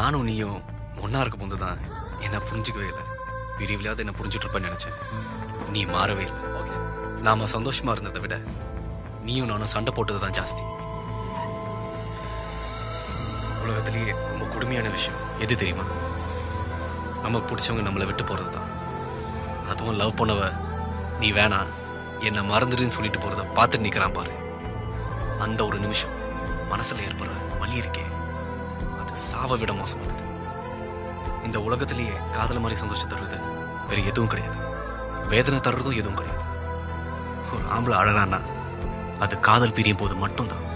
நானும் நீயும் ஒன்னா இருக்க போது தான் என்ன புரிஞ்சுக்கவே இல்லை. விரிவிலாத என்ன புரிஞ்சுட்டு இருப்பேன்னு நினைச்சேன். நீ மாறவே இல்லை. நாம சந்தோஷமா இருந்ததை விட நீயும் நானும் சண்டை போட்டது தான் ஜாஸ்தி. உலகத்திலேயே ரொம்ப கொடுமையான விஷயம். எது தெரியுமா? நமக்கு பிடிச்சவங்க நம்மளை விட்டு போறது தான் அதுவும் லவ் பண்ணவ நீ வேணாம் என்னை மறந்துடுன்னு சொல்லிட்டு போறத பார்த்துட்டு நிக்கிறான் பாரு. அந்த ஒரு நிமிஷம் மனசுல ஏற்படுற வலி இருக்கே. அது சாவ விட மோசமானது. இந்த உலகத்திலேயே காதல் மாதிரி சந்தோஷம் தருவது வேற எதுவும் கிடையாது. வேதனை தர்றதும் எதுவும் கிடையாது. ஒரு ஆம்பளை அழகானா அது காதல் பிரியும் போது மட்டும்தான்.